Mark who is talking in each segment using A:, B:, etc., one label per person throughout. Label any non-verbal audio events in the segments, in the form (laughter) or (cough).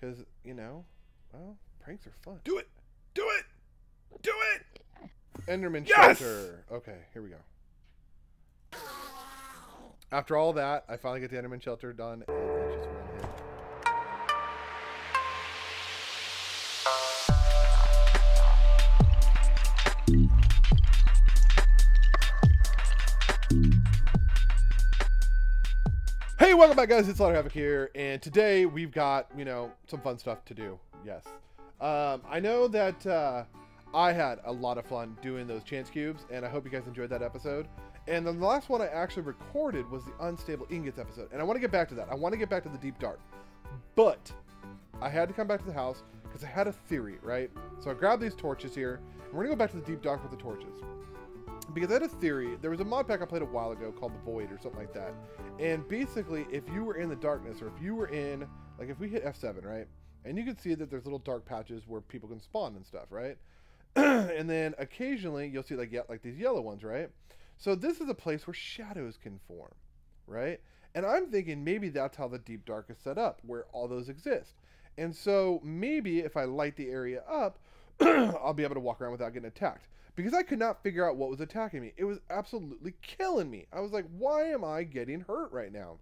A: Because, you know, well, pranks are fun.
B: Do it! Do it! Do it!
A: Enderman
B: Yes!
A: shelter. Okay, here we go. After all that, I finally get the Enderman shelter done, welcome back, guys. It's Slider Havoc here, and today we've got you know some fun stuff to do. Yes, um, I know that uh, I had a lot of fun doing those chance cubes, and I hope you guys enjoyed that episode. And then the last one I actually recorded was the unstable ingots episode, and I want to get back to that. I want to get back to the deep dark, but I had to come back to the house because I had a theory, right? So I grabbed these torches here, and we're gonna go back to the deep dark with the torches because I had a theory. There was a mod pack I played a while ago called the Void or something like that. And basically, if you were in the darkness, or if you were in, like if we hit F7, right? And you can see that there's little dark patches where people can spawn and stuff, right? (clears throat) and then occasionally you'll see like yeah, like these yellow ones, right? So this is a place where shadows can form, right? And I'm thinking maybe that's how the deep dark is set up, where all those exist. And so maybe if I light the area up, (clears throat) I'll be able to walk around without getting attacked. Because I could not figure out what was attacking me. It was absolutely killing me. I was like, why am I getting hurt right now?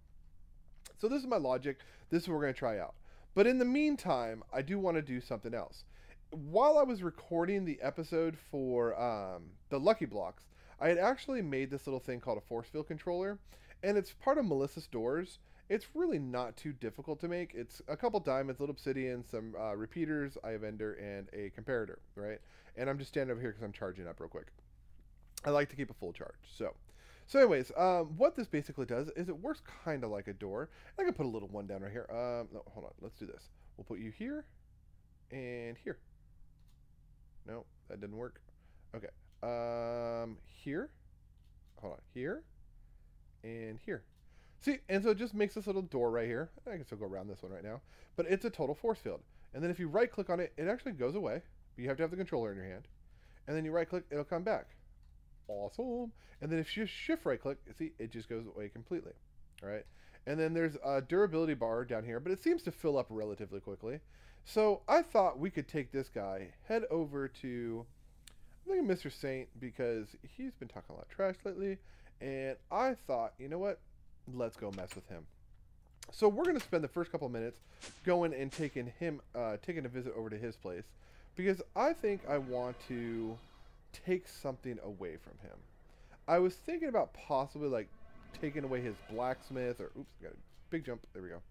A: So this is my logic. This is what we're going to try out. But in the meantime, I do want to do something else. While I was recording the episode for um, the Lucky Blocks, I had actually made this little thing called a force field controller. And it's part of Malisis' doors. It's really not too difficult to make. It's a couple diamonds, little obsidian, some uh, repeaters, eye of ender, and a comparator, right? And I'm just standing over here because I'm charging up real quick. I like to keep a full charge. So, so anyways, um, what this basically does is it works kind of like a door. I can put a little one down right here. Um, no, hold on. Let's do this. We'll put you here and here. No, that didn't work. Okay. Um, here. Hold on. Here and here. See, and so it just makes this little door right here. I can still go around this one right now, but it's a total force field. And then if you right click on it, it actually goes away. But you have to have the controller in your hand. And then you right click, it'll come back. Awesome. And then if you shift right click, see, it just goes away completely. All right. And then there's a durability bar down here, but it seems to fill up relatively quickly. So I thought we could take this guy, head over to, I think Mr. Saint, because he's been talking a lot of trash lately. And I thought, you know what? Let's go mess with him. So we're going to spend the first couple minutes going and taking him, uh, taking a visit over to his place. Because I think I want to take something away from him. I was thinking about possibly like taking away his blacksmith or oops, got a big jump. There we go.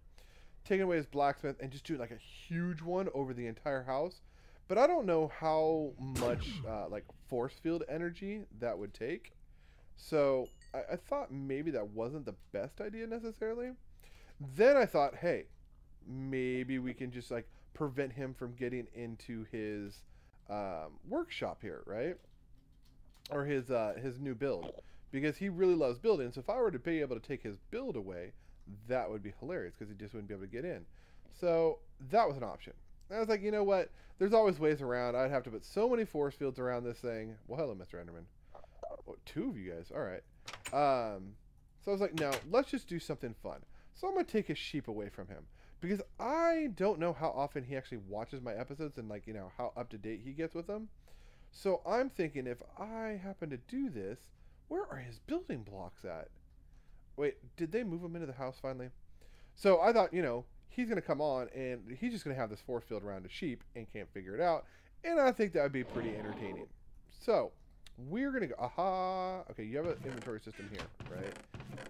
A: Taking away his blacksmith and just doing like a huge one over the entire house. But I don't know how much uh, like force field energy that would take. So I, I thought maybe that wasn't the best idea necessarily. Then I thought, hey, maybe we can just like prevent him from getting into his um, workshop here, right? Or his uh, his new build, because he really loves building. So if I were to be able to take his build away, that would be hilarious because he just wouldn't be able to get in. So that was an option. And I was like, you know what? There's always ways around. I'd have to put so many force fields around this thing. Well, hello, Mr. Enderman. Oh, two of you guys. All right. Um, so I was like, no, let's just do something fun. So I'm going to take his sheep away from him because I don't know how often he actually watches my episodes and like, you know, how up to date he gets with them. So I'm thinking if I happen to do this, where are his building blocks at? Wait, did they move him into the house finally? So I thought, you know, he's going to come on and he's just going to have this force field around his sheep and can't figure it out. And I think that would be pretty entertaining. So we're to go, aha. Okay, you have an inventory system here, right?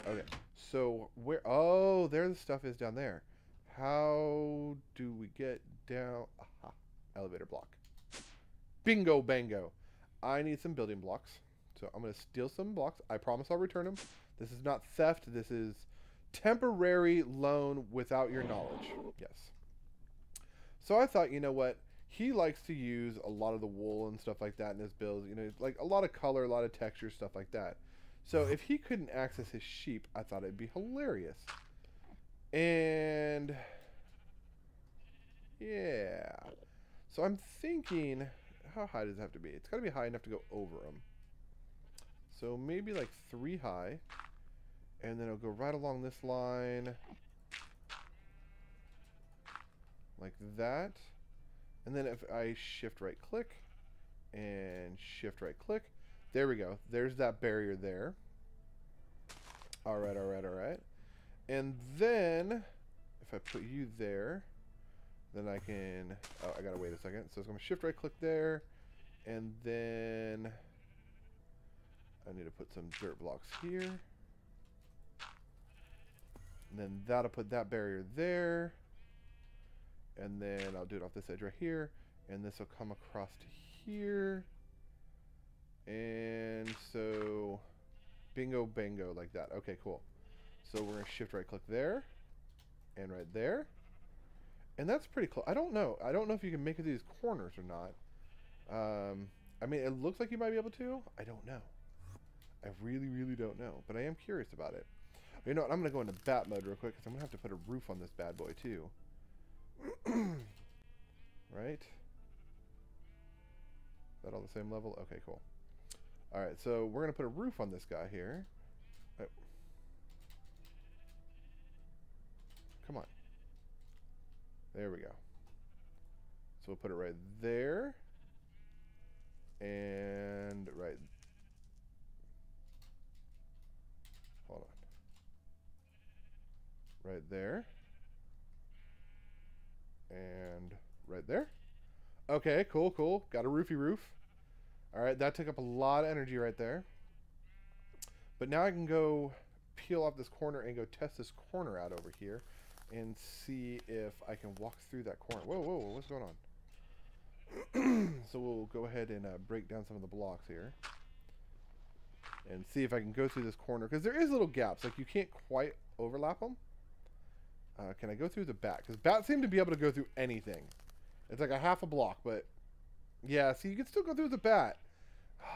A: Okay, so where, oh, there the stuff is down there. How do we get down? Aha, elevator block. Bingo bango. I need some building blocks. So I'm to steal some blocks. I promise I'll return them. This is not theft. This is temporary loan without your knowledge. Yes. So I thought, you know what? He likes to use a lot of the wool and stuff like that in his builds. You know, like a lot of color, a lot of texture, stuff like that. So if he couldn't access his sheep, I thought it'd be hilarious. And yeah. So I'm thinking, how high does it have to be? It's got to be high enough to go over them. So maybe like three high. And then it'll go right along this line. Like that. And then if I shift right click and shift right click, there we go. There's that barrier there. All right, all right, all right. And then if I put you there, then I can, oh, I gotta wait a second. So I'm gonna shift right click there. And then I need to put some dirt blocks here. And then that'll put that barrier there. And then I'll do it off this edge right here. And this will come across to here. And so bingo bango like that. Okay, cool. So we're to shift right click there. And right there. And that's pretty close. I don't know. I don't know if you can make it these corners or not. Um, I mean, it looks like you might be able to. I don't know. I really, really don't know. But I am curious about it. You know what? I'm to go into bat mode real quick because I'm to have to put a roof on this bad boy too. (clears throat) right? Is that all the same level? Okay, cool. Alright, so we're going to put a roof on this guy here. Oh. Come on. There we go. So we'll put it right there. And right. Hold on. Right there. And right there. Okay, cool, cool. Got a roofy roof. Alright, that took up a lot of energy right there. But now I can go peel off this corner and go test this corner out over here and see if I can walk through that corner. Whoa, whoa, whoa what's going on? (clears throat) so we'll go ahead and uh, break down some of the blocks here. And see if I can go through this corner. Because there is little gaps. Like, you can't quite overlap them. Uh, can I go through the bat? Because bats seem to be able to go through anything. It's like a half a block, but... Yeah, see, you can still go through the bat.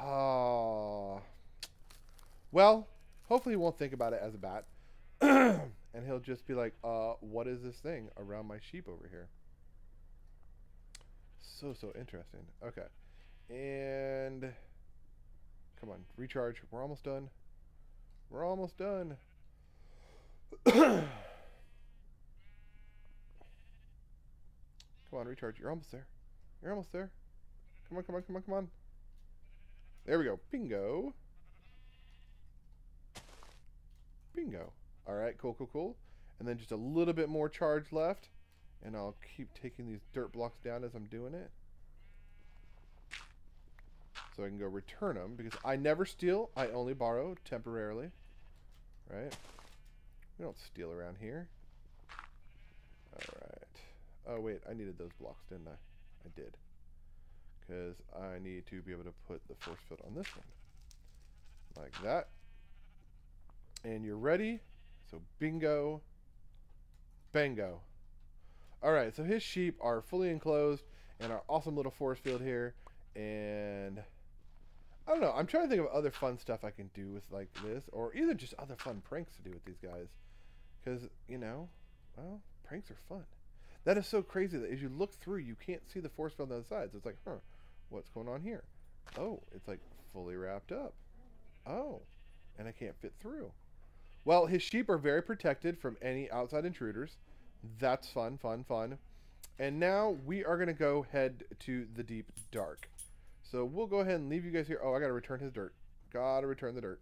A: Oh. Well, hopefully he won't think about it as a bat. (clears throat) and he'll just be like, uh, what is this thing around my sheep over here? So, so interesting. Okay. And... Come on, recharge. We're almost done. We're almost done. (clears throat) on, recharge. You're almost there. You're almost there. Come on, come on, come on, come on. There we go. Bingo. Bingo. All right, cool, cool, cool. And then just a little bit more charge left. And I'll keep taking these dirt blocks down as I'm doing it. So I can go return them because I never steal. I only borrow temporarily. Right? We don't steal around here. Alright. Oh, wait. I needed those blocks, didn't I? I did because I need to be able to put the force field on this one. Like that. And you're ready. So bingo. Bango. Alright, so his sheep are fully enclosed and our awesome little force field here. And I don't know. I'm trying to think of other fun stuff I can do with like this. Or either just other fun pranks to do with these guys. Because, you know, well, pranks are fun. That is so crazy that as you look through, you can't see the force field on the sides. It's like, huh, what's going on here? Oh, it's like fully wrapped up. Oh, and I can't fit through. Well, his sheep are very protected from any outside intruders. That's fun, fun, fun. And now we are going to go head to the deep dark. So we'll go ahead and leave you guys here. Oh, I got to return his dirt. Got to return the dirt.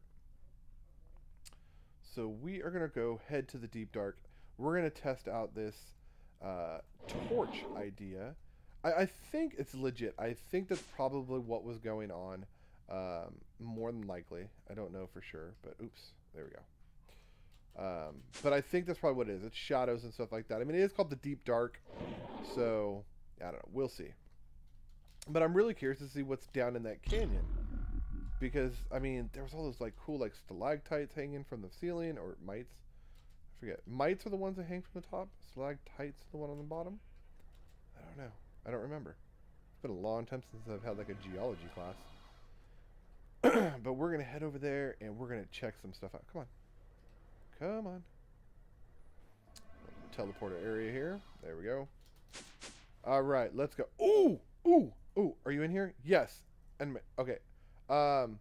A: So we are going to go head to the deep dark. We're going to test out this uh, torch idea. I, I think it's legit. I think that's probably what was going on. Um, more than likely. I don't know for sure, but oops, there we go. Um, but I think that's probably what it is. It's shadows and stuff like that. I mean, it is called the Deep Dark, so I don't know. We'll see. But I'm really curious to see what's down in that canyon, because I mean, there was all those like cool like stalactites hanging from the ceiling, or mites. Forget. Mites are the ones that hang from the top. Stalactites the one on the bottom. I don't know. I don't remember. It's been a long time since I've had like a geology class. (clears throat) but we're going to head over there and we're going to check some stuff out. Come on. Come on. Teleporter area here. There we go. All right, let's go. Ooh, ooh, ooh. Are you in here? Yes. And okay. Um.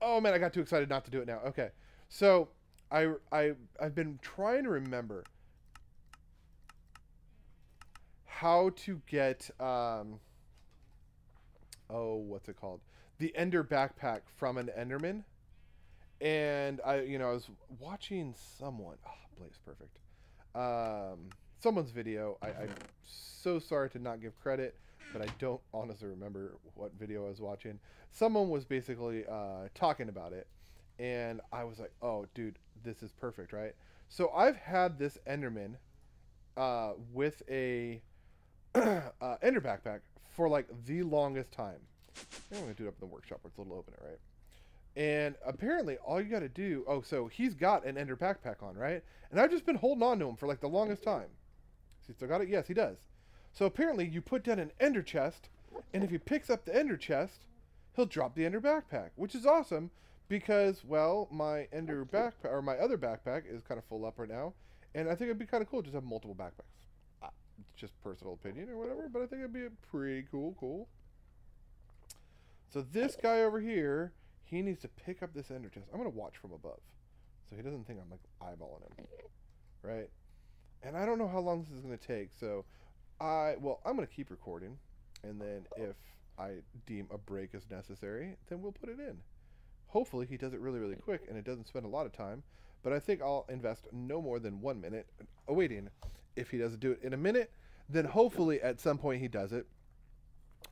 A: Oh man, I got too excited not to do it now. Okay, so I I I've been trying to remember how to get um oh what's it called? The ender backpack from an enderman. And i you know i was watching someone oh blaze perfect. Um someone's video. I, i'm so sorry to not give credit but i don't honestly remember what video i was watching. Someone was basically uh talking about it and i was like oh dude this is perfect right so i've had this enderman uh with a (clears throat) uh, ender backpack for like the longest time. I'm gonna do it up in the workshop where it's a little open it, right? And apparently, all you got to do. Oh, so he's got an ender backpack on, right? And I've just been holding on to him for like the longest time. He still got it? Yes, he does. So apparently, you put down an ender chest, and if he picks up the ender chest, he'll drop the ender backpack, which is awesome because, well, my ender backpack or my other backpack is kind of full up right now, and I think it'd be kind of cool to just have multiple backpacks it's just personal opinion or whatever, but I think it'd be a pretty cool, cool. So this guy over here, he needs to pick up this ender chest. I'm gonna watch from above, so he doesn't think I'm like eyeballing him, right? And I don't know how long this is gonna take, so I well I'm gonna keep recording, and then if I deem a break is necessary, then we'll put it in. Hopefully he does it really really quick and it doesn't spend a lot of time, but I think I'll invest no more than one minute uh, awaiting if he doesn't do it in a minute, then hopefully at some point he does it.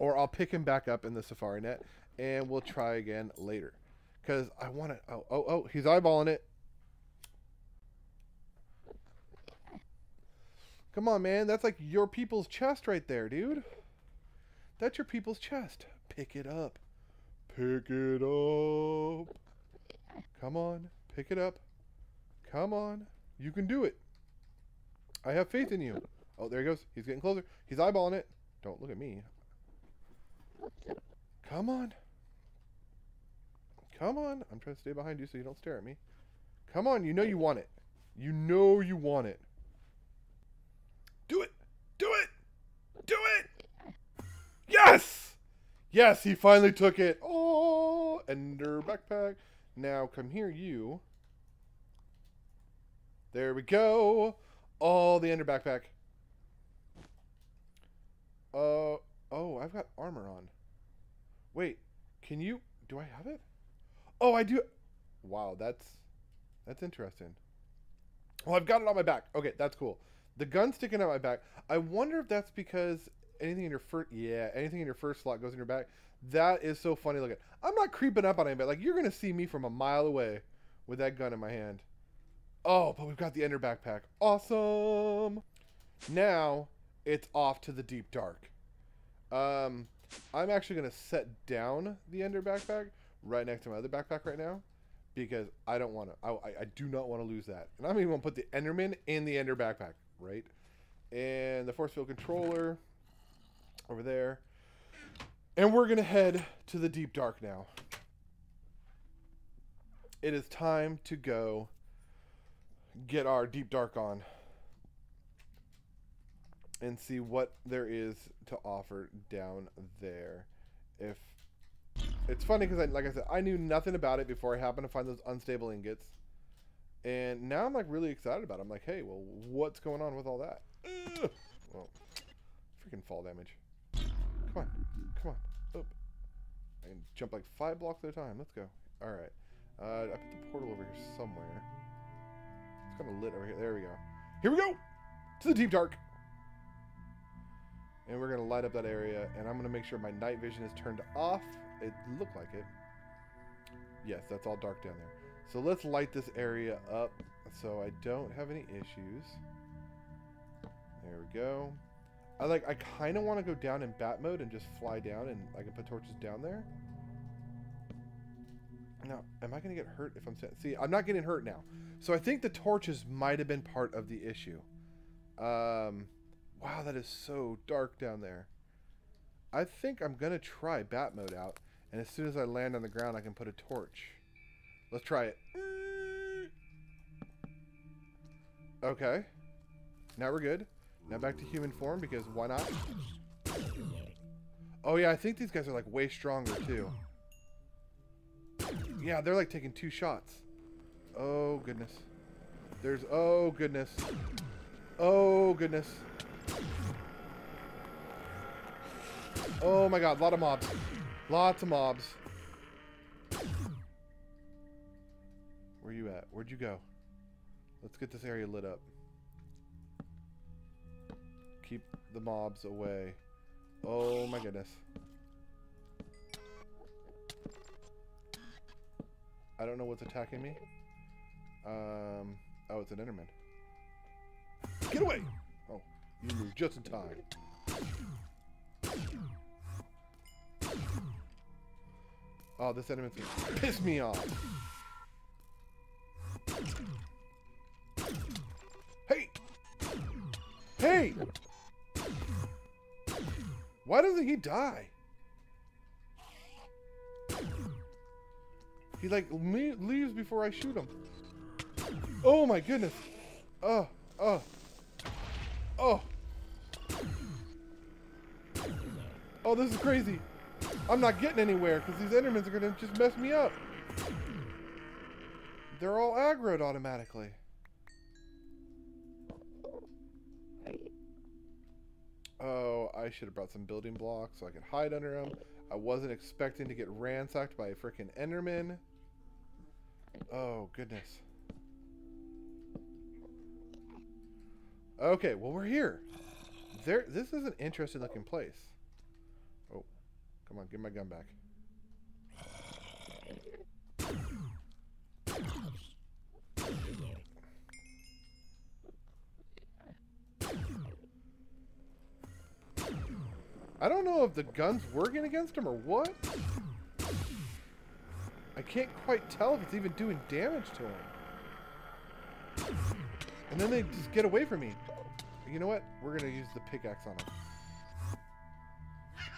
A: Or I'll pick him back up in the Safari Net and we'll try again later. Because I want to. Oh, oh, oh, he's eyeballing it. Come on, man. That's like your people's chest right there, dude. That's your people's chest. Pick it up. Pick it up. Come on. Pick it up. Come on. You can do it. I have faith in you. Oh, there he goes. He's getting closer. He's eyeballing it. Don't look at me. Come on. Come on. I'm trying to stay behind you so you don't stare at me. Come on. You know you want it. You know you want it.
B: Do it. Do it. Do it.
A: Yes. Yes, he finally took it. Oh, Ender backpack. Now come here, you. There we go. All the ender backpack. Uh, oh, I've got armor on. Wait, can you, do I have it? Oh, I do. Wow, that's, that's interesting. Well, I've got it on my back. Okay, that's cool. The gun sticking out my back. I wonder if that's because anything in your first, yeah, anything in your first slot goes in your back. That is so funny looking. I'm not creeping up on anybody. Like, you're to see me from a mile away with that gun in my hand. Oh, but we've got the Ender backpack. Awesome. Now it's off to the deep dark. Um, I'm actually to set down the Ender backpack right next to my other backpack right now because I don't want to. I, I do not want to lose that. And I'm even going to put the Enderman in the Ender backpack, right? And the force field controller over there. And we're going to head to the deep dark now. It is time to go get our deep dark on and see what there is to offer down there. If it's funny because, I like I said, I knew nothing about it before I happened to find those unstable ingots, and now I'm like really excited about. it. I'm like, hey, well, what's going on with all that? Ugh. Well, freaking fall damage. Come on, come on, up. I can jump like five blocks at a time. Let's go. All right. Uh, I put the portal over here somewhere. It's kind of lit over here. There we go. Here we go! To the deep dark! And we're going to light up that area, and I'm going to make sure my night vision is turned off. It looked like it. Yes, that's all dark down there. So let's light this area up so I don't have any issues. There we go. I like. I kind of want to go down in bat mode and just fly down, and I can put torches down there. Now, am I going to get hurt if I'm... See, I'm not getting hurt now. So I think the torches might have been part of the issue. Um, wow, that is so dark down there. I think I'm going to try bat mode out. And as soon as I land on the ground, I can put a torch. Let's try it. Okay. Now we're good. Now back to human form because why not? Oh yeah, I think these guys are like way stronger too. Yeah, they're like taking two shots. Oh, goodness. There's... Oh, goodness. Oh, goodness. Oh my god, a lot of mobs. Lots of mobs. Where you at? Where'd you go? Let's get this area lit up. Keep the mobs away. Oh my goodness. I don't know what's attacking me. Um, oh, it's an Enderman. Get away! Oh, you moved just in time. Oh, this Enderman's gonna piss me off. Hey! Hey! Why doesn't he die? He like me leaves before I shoot him. Oh my goodness. Oh, oh. Oh. Oh, this is crazy. I'm not getting anywhere because these Endermans are going to just mess me up. They're all aggroed automatically. Oh, I should have brought some building blocks so I could hide under them. I wasn't expecting to get ransacked by a freaking Enderman. Oh, goodness. Okay, well, we're here. There, This is an interesting looking place. Oh, come on, give my gun back. I don't know if the gun's working against him or what. I can't quite tell if it's even doing damage to him. And then they just get away from me. You know what? We're going to use the pickaxe on him.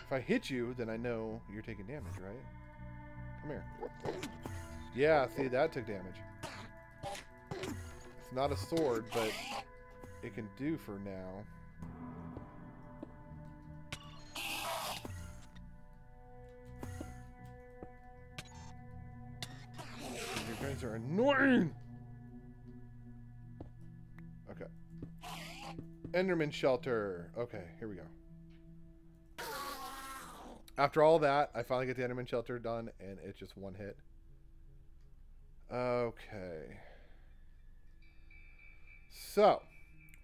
A: If I hit you, then I know you're taking damage, right? Come here. Yeah, see, that took damage. It's not a sword, but it can do for now. Guys are annoying! Okay. Enderman shelter. Okay, here we go. After all that, I finally get the Enderman shelter done, and it's just one hit. Okay. So,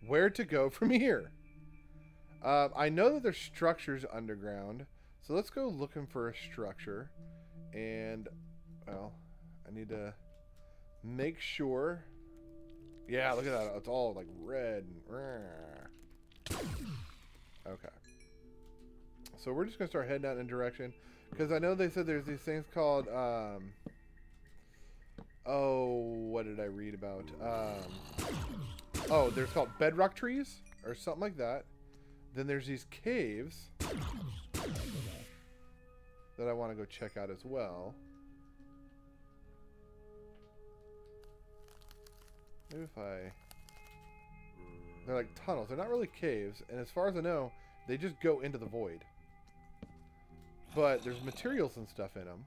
A: where to go (laughs) from here? Uh, I know that there's structures underground, so let's go looking for a structure. And, well, I need to make sure. Yeah, look at that. It's all like red. Okay. So we're just going to start heading out in direction. Because I know they said there's these things called, um, oh, what did I read about? Um, oh, there's called bedrock trees or something like that. Then there's these caves that I want to go check out as well. Maybe if I... They're like tunnels. They're not really caves. And as far as I know, they just go into the void. But there's materials and stuff in them.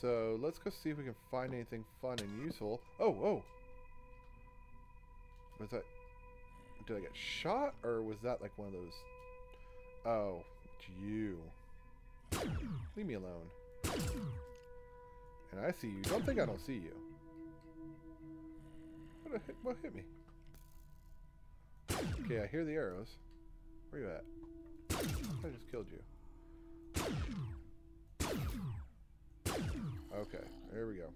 A: So let's go see if we can find anything fun and useful. Oh, oh. Was that... Did I get shot? Or was that like one of those... Oh, you. Leave me alone. And I see you. Don't think I don't see you. What hit, what hit me? Okay, I hear the arrows. Where you at? I just killed you. Okay, there we go.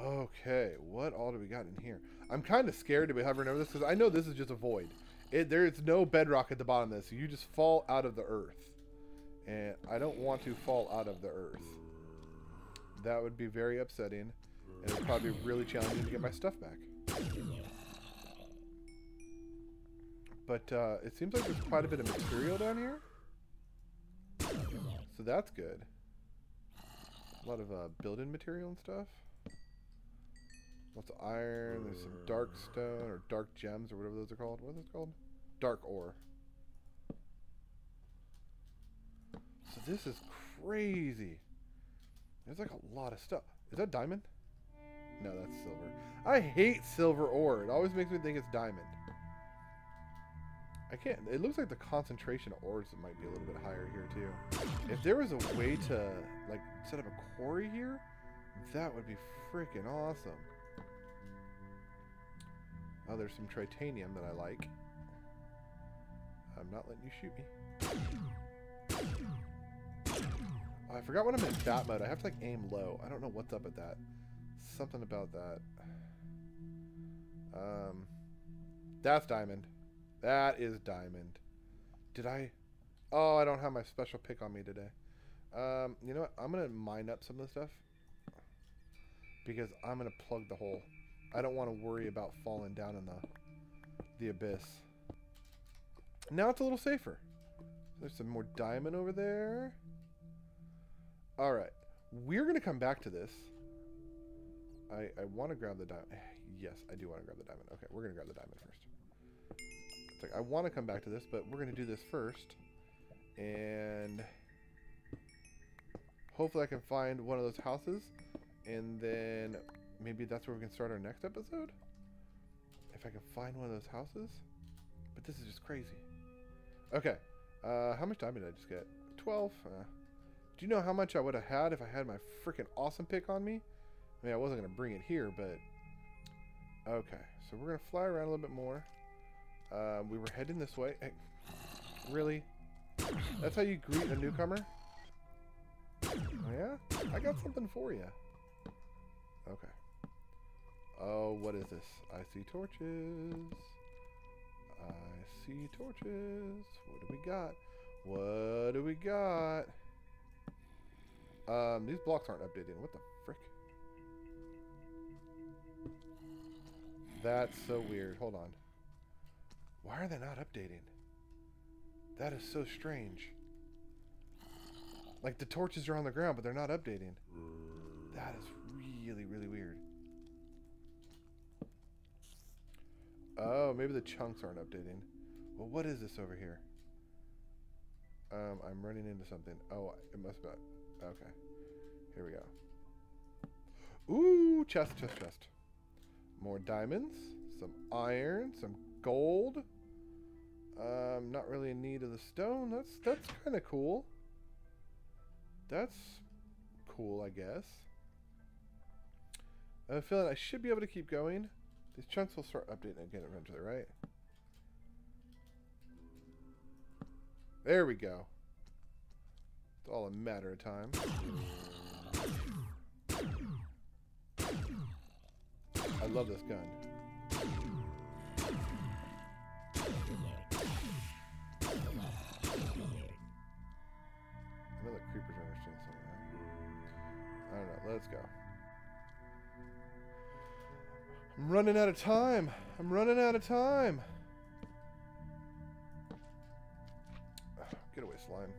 A: Okay, what all do we got in here? I'm kind of scared to be hovering over this because I know this is just a void. It, there is no bedrock at the bottom of this. You just fall out of the earth. And I don't want to fall out of the earth. That would be very upsetting. And it would probably be really challenging to get my stuff back. But uh, it seems like there's quite a bit of material down here. So that's good. A lot of uh, building material and stuff. Lots of iron. There's some dark stone or dark gems or whatever those are called. What are those called? Dark ore. So this is crazy. There's like a lot of stuff. Is that diamond? No, that's silver. I hate silver ore. It always makes me think it's diamond. I can't. It looks like the concentration of ores might be a little bit higher here too. If there was a way to like set up a quarry here, that would be freaking awesome. Oh, there's some tritanium that I like. I'm not letting you shoot me. I forgot when I'm in bat mode. I have to like aim low. I don't know what's up with that. Something about that. Um, that's diamond. That is diamond. Did I? Oh, I don't have my special pick on me today. Um, you know what? I'm gonna mine up some of the stuff because I'm gonna plug the hole. I don't want to worry about falling down in the the abyss. Now it's a little safer. There's some more diamond over there. All right, we're gonna come back to this. I I want to grab the diamond. Yes, I do want to grab the diamond. Okay, we're gonna grab the diamond first. It's like I want to come back to this, but we're gonna do this first, and hopefully I can find one of those houses, and then maybe that's where we can start our next episode. If I can find one of those houses, but this is just crazy. Okay, uh, how much diamond did I just get? Twelve. Uh, do you know how much I would have had if I had my freaking awesome pick on me? I mean, I wasn't gonna bring it here, but Okay, so we're gonna fly around a little bit more. Uh, we were heading this way. Hey, really? That's how you greet a newcomer? Oh, yeah? I got something for you. Okay. Oh, what is this? I see torches. I see torches. What do we got? What do we got? Um, these blocks aren't updating. What the frick? That's so weird. Hold on. Why are they not updating? That is so strange. Like the torches are on the ground, but they're not updating. That is really, really weird. Oh, maybe the chunks aren't updating. Well, what is this over here? Um, I'm running into something. Oh, it must be. Okay. Here we go. Ooh, chest, chest, chest. More diamonds, some iron, some gold. Um, not really in need of the stone. That's that's kind of cool. That's cool, I guess. I have a feeling I should be able to keep going. These chunks will start updating again eventually, right? There we go. It's all a matter of time. I love this gun. The creepers are understanding something. I don't know. Let's go. I'm running out of time. I'm running out of time. Get away, slime.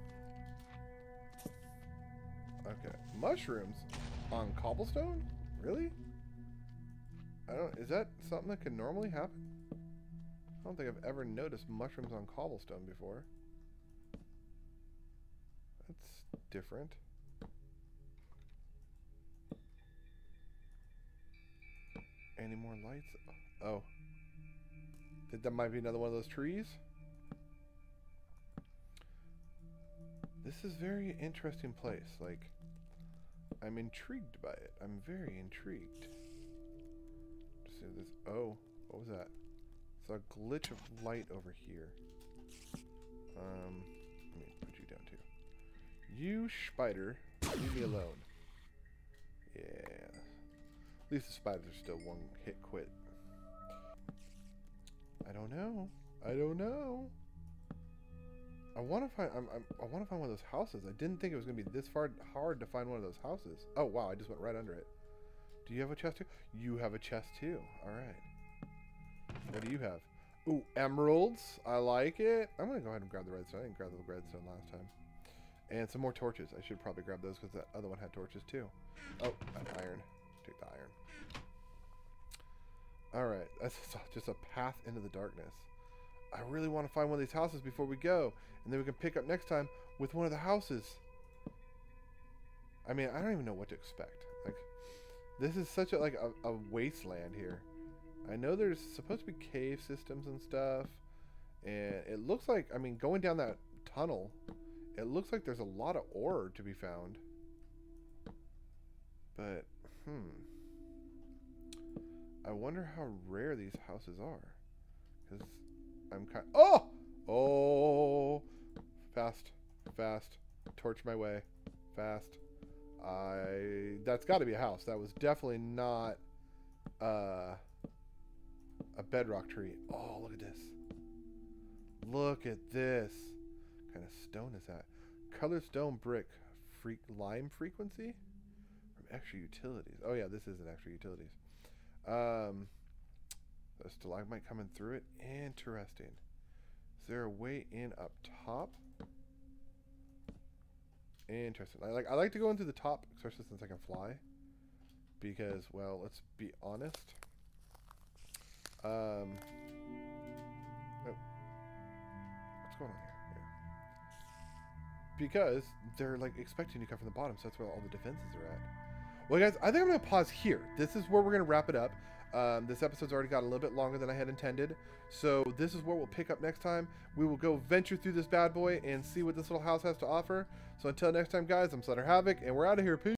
A: Okay. Mushrooms on cobblestone? Really? I don't. Is that something that could normally happen? I don't think I've ever noticed mushrooms on cobblestone before. That's different. Any more lights? Oh. Think that might be another one of those trees? This is very interesting place. Like, I'm intrigued by it. I'm very intrigued. See this. Oh, what was that? It's a glitch of light over here. Um, let me put you down too. You spider, leave me alone. Yeah. At least the spiders are still one hit quit. I don't know. I don't know. I want to find. I'm, I'm, i want to find one of those houses. I didn't think it was gonna be this far hard to find one of those houses. Oh wow! I just went right under it. Do you have a chest too? You have a chest too. All right. What do you have? Ooh, emeralds. I like it. I'm gonna go ahead and grab the redstone. I didn't grab the redstone last time. And some more torches. I should probably grab those because that other one had torches too. Oh, an iron. Take the iron. All right. (laughs) That's just a path into the darkness. I really want to find one of these houses before we go, and then we can pick up next time with one of the houses. I mean, I don't even know what to expect. Like, this is such a like a, a wasteland here. I know there's supposed to be cave systems and stuff, And it looks like, I mean, going down that tunnel, it looks like there's a lot of ore to be found. But, hmm. I wonder how rare these houses are. Because I'm kind Oh! Oh! Fast. Fast. Torch my way. Fast. I... That's got to be a house. That was definitely not uh, a bedrock tree. Oh, look at this. Look at this. What kind of stone is that? Color stone brick. Freak lime frequency? From extra utilities. Oh yeah, this isn't extra utilities. Um, a stalagmite coming through it. Interesting. Is there a way in up top? Interesting. I like I like to go into the top, especially since I can fly. Because, well, let's be honest. Um. Oh. What's going on here? Because they're like expecting to come from the bottom, so that's where all the defenses are at. Well, guys, I think I'm to pause here. This is where we're to wrap it up. Um, this episode's already got a little bit longer than I had intended. So this is where we'll pick up next time. We will go venture through this bad boy and see what this little house has to offer. So until next time, guys, I'm Slider Havoc, and we're out of here. Peace.